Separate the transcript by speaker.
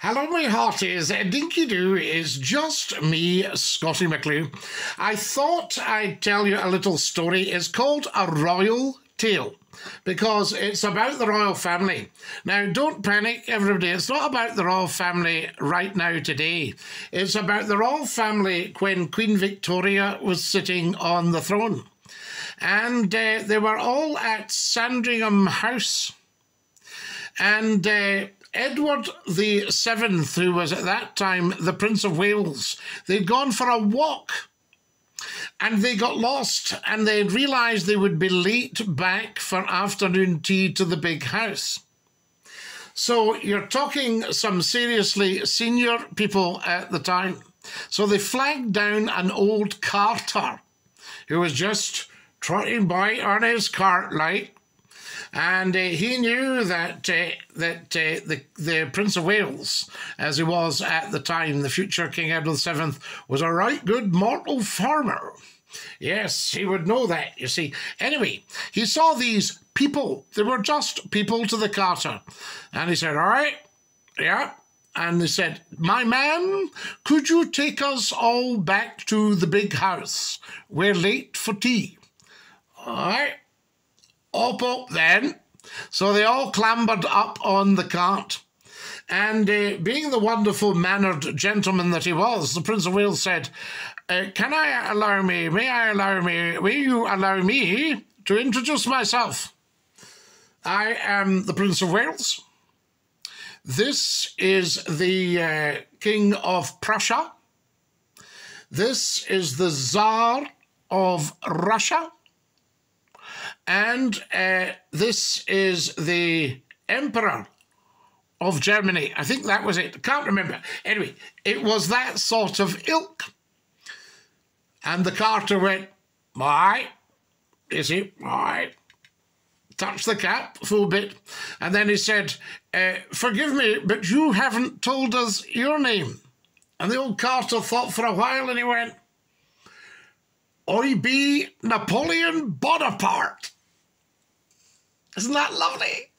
Speaker 1: Hello, my hearties. Dinky Doo is just me, Scottie McClue. I thought I'd tell you a little story. It's called A Royal Tale because it's about the royal family. Now, don't panic, everybody. It's not about the royal family right now today. It's about the royal family when Queen Victoria was sitting on the throne. And uh, they were all at Sandringham House. And uh, Edward the Seventh, who was at that time the Prince of Wales, they'd gone for a walk and they got lost and they realised they would be late back for afternoon tea to the big house. So you're talking some seriously senior people at the time. So they flagged down an old carter who was just trotting by on his cart like and uh, he knew that uh, that uh, the the Prince of Wales, as he was at the time, the future King Edward VII, was a right good mortal farmer. Yes, he would know that, you see. Anyway, he saw these people. They were just people to the carter. And he said, All right, yeah. And he said, My man, could you take us all back to the big house? We're late for tea. All right. Up, up then. So they all clambered up on the cart. And uh, being the wonderful mannered gentleman that he was, the Prince of Wales said, uh, Can I allow me, may I allow me, will you allow me to introduce myself? I am the Prince of Wales. This is the uh, King of Prussia. This is the Tsar of Russia. And uh, this is the Emperor of Germany. I think that was it. I can't remember. Anyway, it was that sort of ilk. And the carter went, my, Is he? my? Touched the cap full bit. And then he said, uh, Forgive me, but you haven't told us your name. And the old carter thought for a while and he went, I be Napoleon Bonaparte. Isn't that lovely?